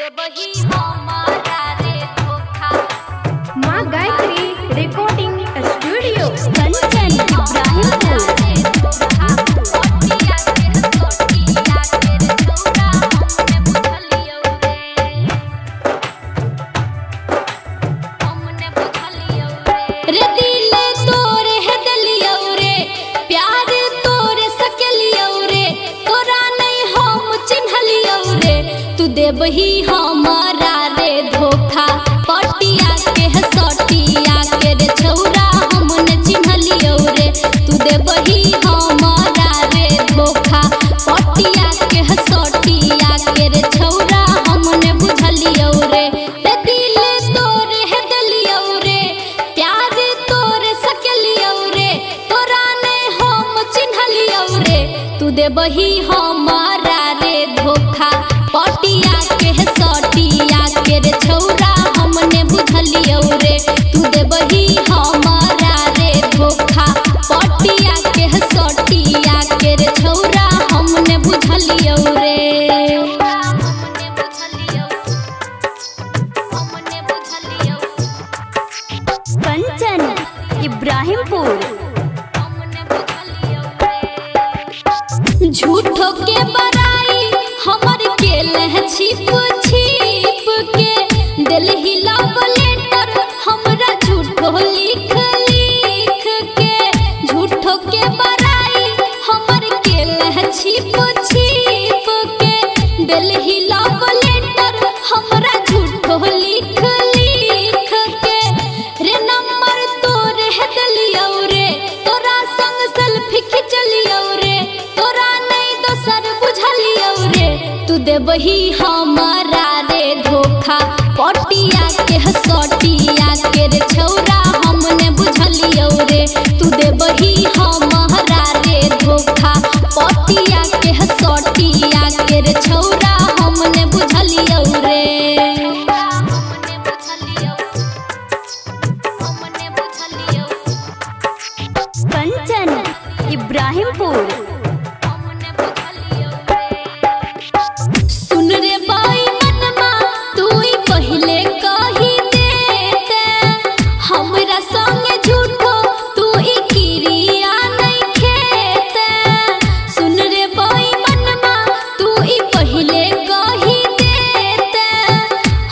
वही हमारा देबही हमारा रे धोखा। पटिया के सटिया के रे छौरा, हमने चिन्हलियो रे। तू देबही हमारा रे धोखा। पटिया के सटिया के रे छौरा, हमने बुझलियो रे। दिल तोरे है दलियो रे। प्यार तोरे सकलियो रे। तोरा नहीं हम चिन्हलियो रे। तू देबही हमारा इब्राहिमपुर। झूठों के बड़ाई हमर केल है छिप छिप। देबही हमारा रे धोखा। पटिया के सटिया के रे छौरा हमने बुझलियो रे। तू देवही हमारा रे धोखा। पटिया के सटिया के रे छौरा हमने